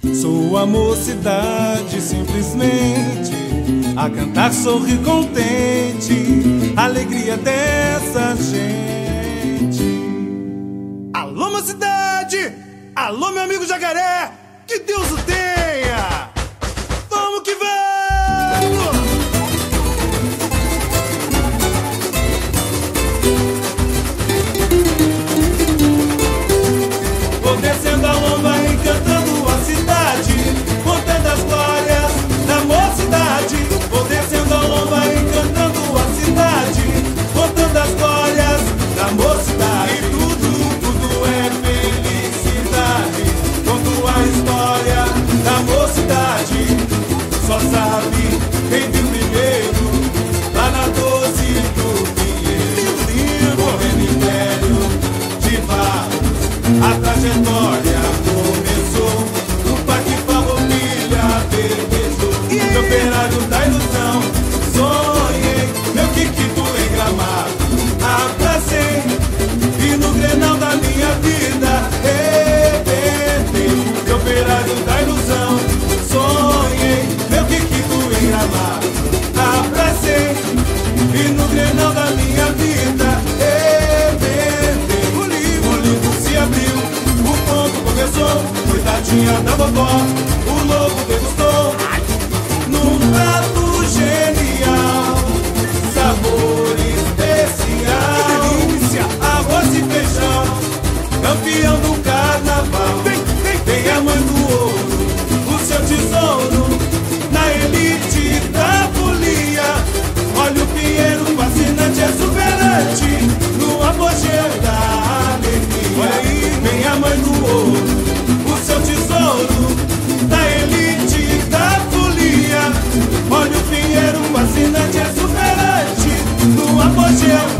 Sua mocidade simplesmente a cantar sorri contente, alegria dessa gente. Alô, mocidade! Alô, meu amigo jacaré! Que Deus o tenha! entre o primeiro lá na 12 do Pinheiro. Correndo império de Barros, a trajetória. latinha da vovó, o lobo degustou. Num prato chill.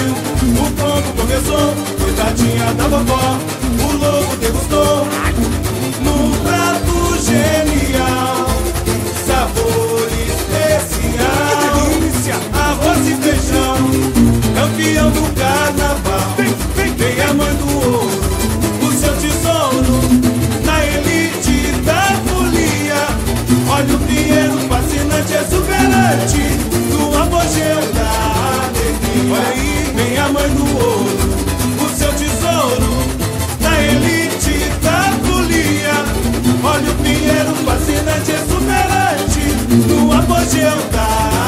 o fogo começou, coitadinha da vovó. vou te.